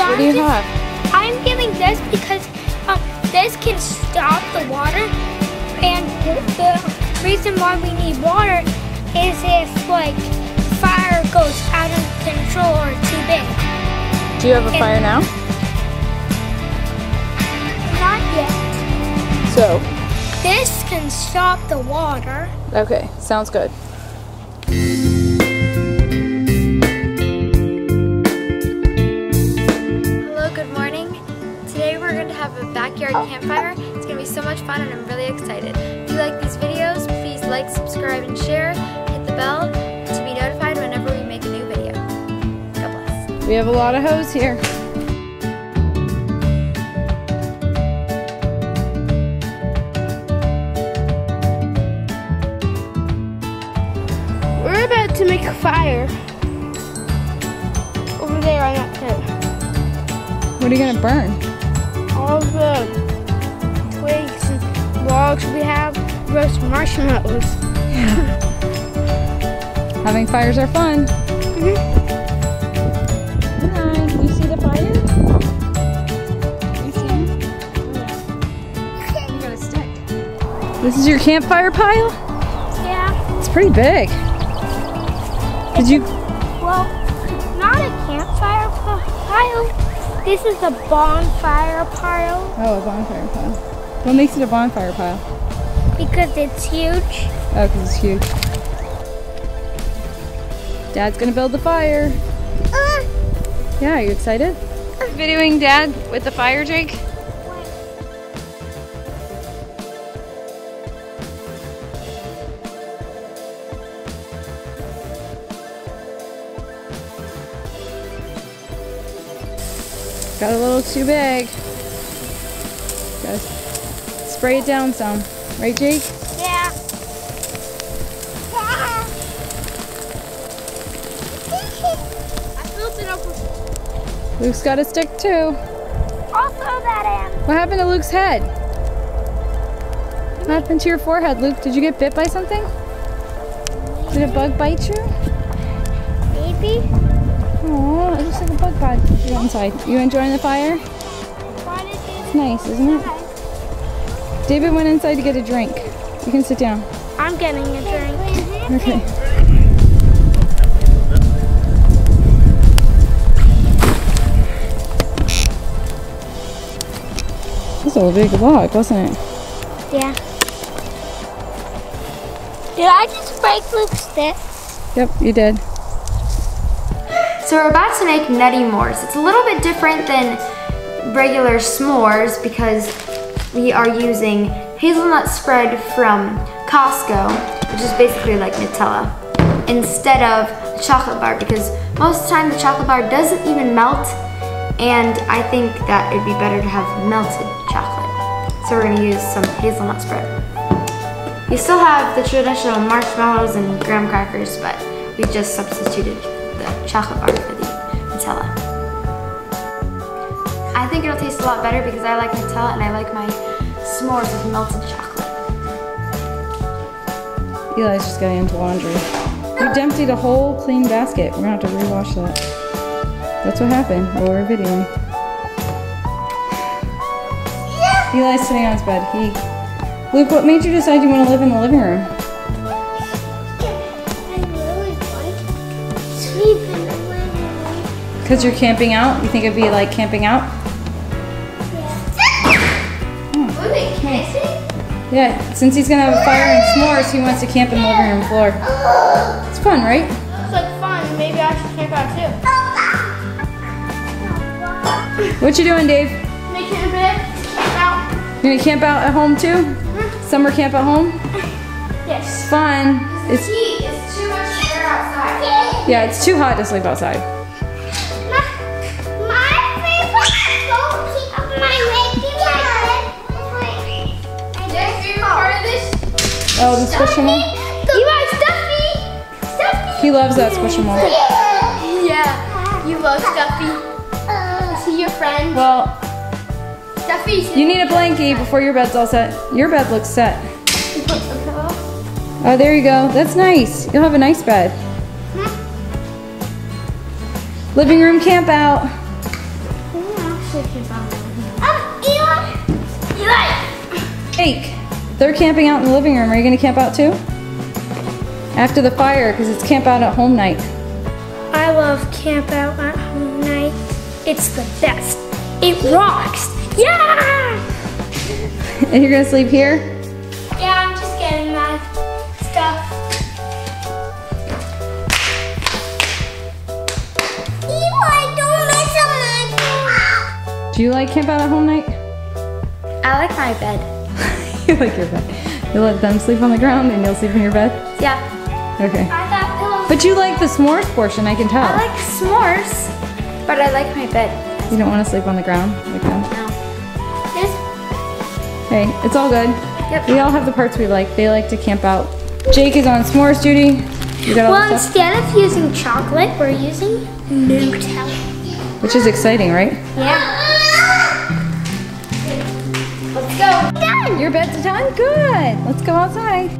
So what I'm do you just- have? I'm giving this because um, this can stop the water, and the reason why we need water is if like fire goes out of control or too big. Do you have a fire now? Not yet. So, This can stop the water. okay, sounds good. A backyard campfire. It's going to be so much fun and I'm really excited. If you like these videos, please like, subscribe, and share. Hit the bell to be notified whenever we make a new video. God bless. We have a lot of hose here. We're about to make a fire over there on that pit. What are you gonna burn? All the twigs and logs we have, roast marshmallows. Having fires are fun. Mm-hmm. Hi, you see the fire? You see him? You got a stick. This is your campfire pile? Yeah. It's pretty big. Did you? Well, not a campfire pile. This is a bonfire pile Oh, a bonfire pile. What makes it a bonfire pile? because it's huge. Oh, because it's huge. Dad's gonna build the fire. Uh, Yeah, are you excited? Videoing Dad with the fire, Jake? Got a little too big. Gotta spray it down some. Right, Jake? yeah. I filled it up with Luke's got a stick too. I'll throw that in. What happened to Luke's head? What happened to your forehead, Luke? Did you get bit by something? Did a bug bite you? Maybe. Oh, it looks like a bug bite you inside. You enjoying the fire? Why did they It's nice, isn't it? David went inside to get a drink. You can sit down. I'm getting a drink. Okay. This was a big log, wasn't it? Yeah. Did I just break Luke's stick? Yep, you did. So we're about to make Nutty S'mores. It's a little bit different than regular s'mores because we are using hazelnut spread from Costco, which is basically like Nutella, instead of a chocolate bar because most of the time the chocolate bar doesn't even melt and I think that it'd be better to have melted chocolate. So we're gonna use some hazelnut spread. You still have the traditional marshmallows and graham crackers, but we just substituted chocolate bar for the Nutella. I think it'll taste a lot better because I like Nutella and I like my s'mores with melted chocolate. Eli's just getting into laundry. We've emptied a whole clean basket. We're gonna have to rewash that. That's what happened while we were videoing. Eli's sitting on his bed. He, Luke, what made you decide you want to live in the living room? Because you're camping out? You think it'd be like camping out? Yeah, since he's gonna have a fire and s'mores, he wants to camp in the living room floor. It's fun, right? It's like fun. Maybe I should camp out too. What you doing, Dave? Making a bed. Out. You gonna camp out at home too? Mm-hmm. Summer camp at home? Yes. Fun. It's Heat is too much air outside. yeah, it's too hot to sleep outside. Oh, the squishmallow. Eli, Stuffy! Stuffy! He loves that squishmallow. Yeah, you love Stuffy. Is he your friend? Well, Stuffy, you need a blankie before your bed's all set. Your bed looks set. you put the pillow? Oh, there you go. That's nice. You'll have a nice bed. Living room camp out. Um, Eli. Eli. Jake, they're camping out in the living room. Are you gonna camp out too? After the fire, because it's camp out at home night. I love camp out at home night. It's the best. It rocks. Yeah! And you're gonna sleep here? Yeah, I'm just getting my stuff. Eli, don't mess up my Do you like camp out at home night? I like my bed. You like your bed. You let them sleep on the ground and you'll sleep in your bed? Yeah. Okay. I got pillows. But you like the s'mores portion, I can tell. I like s'mores, but I like my bed. you don't want to sleep on the ground like them. No. This Hey, it's all good. Yep. We all have the parts we like. They like to camp out. Jake is on s'mores duty. You got all Well, instead of using chocolate, we're using Nutella. Which is exciting, right? Yeah. Your bed's done? Good. Let's go outside.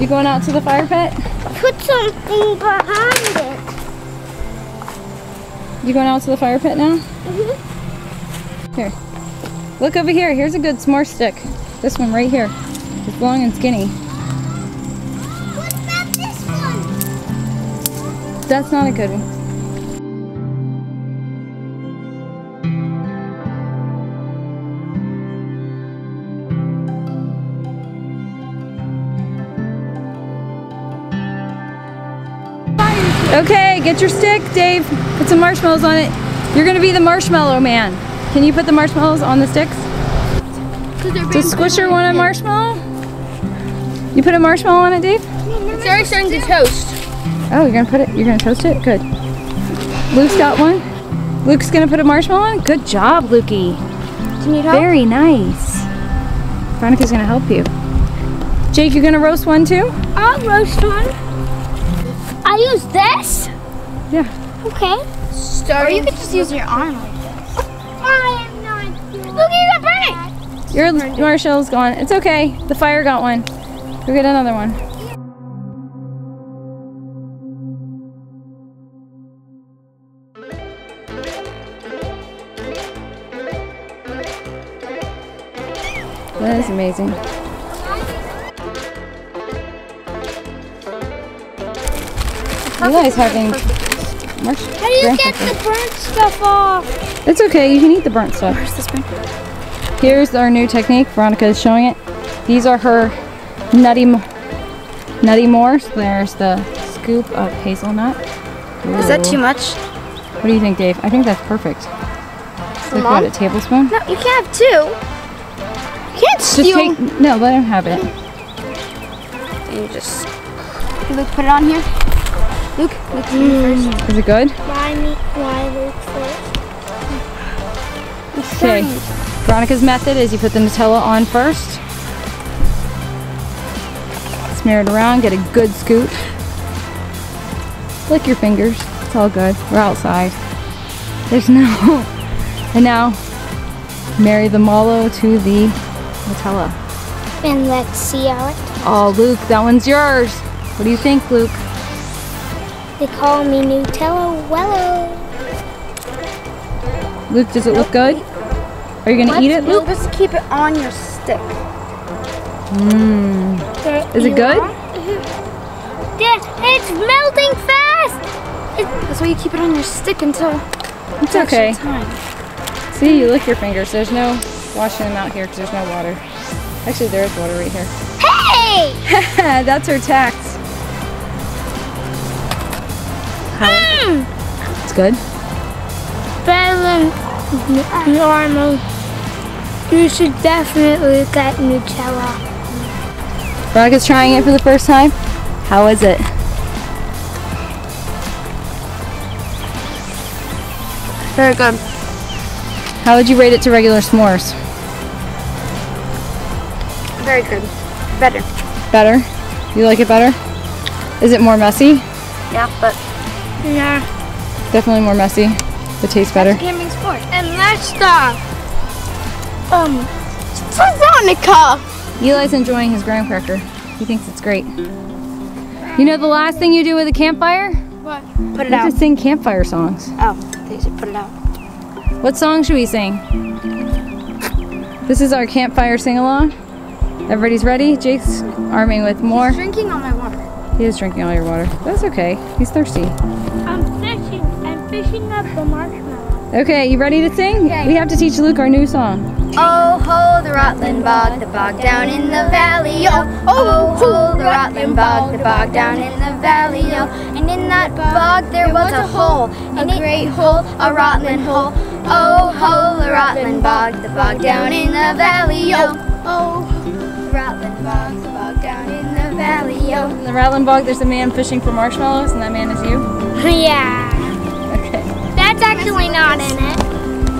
You going out to the fire pit? Put something behind it. You going out to the fire pit now? Mm-hmm. Here. Look over here. Here's a good s'more stick. This one right here. It's long and skinny. That's not a good one. Okay, get your stick, Dave. Put some marshmallows on it. You're gonna be the marshmallow man. Can you put the marshmallows on the sticks? Does Squisher want a marshmallow? You put a marshmallow on it, Dave? It's already starting to toast. Oh, you're gonna put it, you're gonna toast it? Good. Luke's got one. Luke's gonna put a marshmallow on? Good job, Lukey. Do you need help? Very nice. Veronica's gonna help you. Jake, you're gonna roast one too? I'll roast one. I use this? Yeah. Okay. Or you could just use your arm like this. I am not. Look, you got burning. Your marshmallow's gone. It's okay. The fire got one. Go get another one. That is amazing. Eli's having marsh. How do you get the burnt stuff off? It's okay. You can eat the burnt stuff. Where's the sprinkler? Here's our new technique. Veronica is showing it. These are her nutty, nutty mores. There's the scoop of hazelnut. Is that too much? What do you think, Dave? I think that's perfect. Like what, a tablespoon? No, you can't have two. You can't Just take, no, let him have it. And you just. Okay, Luke, put it on here. Luke, Luke, you first. Mm. Is it good? Why me? Why Luke first? Okay. Veronica's method is you put the Nutella on first. Smear it around, get a good scoop. Lick your fingers. It's all good. We're outside. There's no. And now, marry the mallow to the Nutella. And let's see it. Oh, Luke, that one's yours. What do you think, Luke? They call me Nutella Wello. Luke, does it look good? Are you gonna eat it, Luke? Just keep it on your stick. Mmm. Is it good? Dad, it's melting fast. That's why you keep it on your stick until It's okay. time. See, you lick your fingers. There's no washing them out here because there's no water. Actually, there is water right here. Hey! That's her tax. Mm, It's good. better than n- normal. You should definitely get Nutella. is trying it for the first time. How is it? Very good. How would you rate it to regular s'mores? Very good. Better. Better? You like it better? Is it more messy? Yeah, but yeah. Definitely more messy. It tastes better. camping sport. And that's the um Veronica. Eli's enjoying his graham cracker. He thinks it's great. You know the last thing you do with a campfire? What? Put it out? You have out. to sing campfire songs. Oh, they said put it out. What song should we sing? This is our campfire sing-along. Everybody's ready? Jake's arming with more. Drinking all my water. He is drinking all your water. That's okay. He's thirsty. I'm fishing. I'm fishing up the marshmallow. Okay, you ready to sing? We have to teach Luke our new song. Oh, ho, the rattlin' bog, the bog down in the valley, yo. Oh, oh ho, the rattlin' bog, the bog down in the valley, yo. And in that bog there was a hole, a great hole, a rattlin' hole. Oh, ho, the rattlin' bog, the bog down in the valley. Oh, the rattlin' bog, the bog down in the valley, yo. In the Rattling Bog, there's a man fishing for marshmallows, and that man is you. yeah. Okay. That's actually not in it.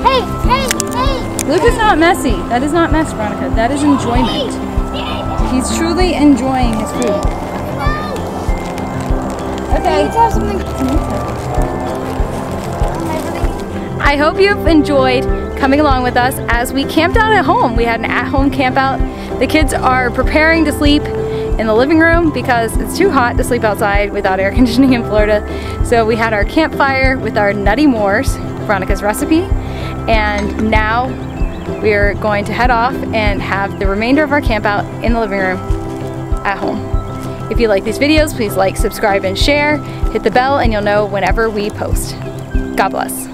Hey, hey, hey. Luke is not messy. That is not mess, Veronica. That is enjoyment. He's truly enjoying his food. Something. I hope you've enjoyed coming along with us as we camped out at home. We had an at-home camp out. The kids are preparing to sleep in the living room because it's too hot to sleep outside without air conditioning in Florida. So we had our campfire with our Nutty Mores, Veronica's recipe, and now we're going to head off and have the remainder of our camp out in the living room at home. If you like these videos, please like, subscribe, and share. Hit the bell and you'll know whenever we post. God bless.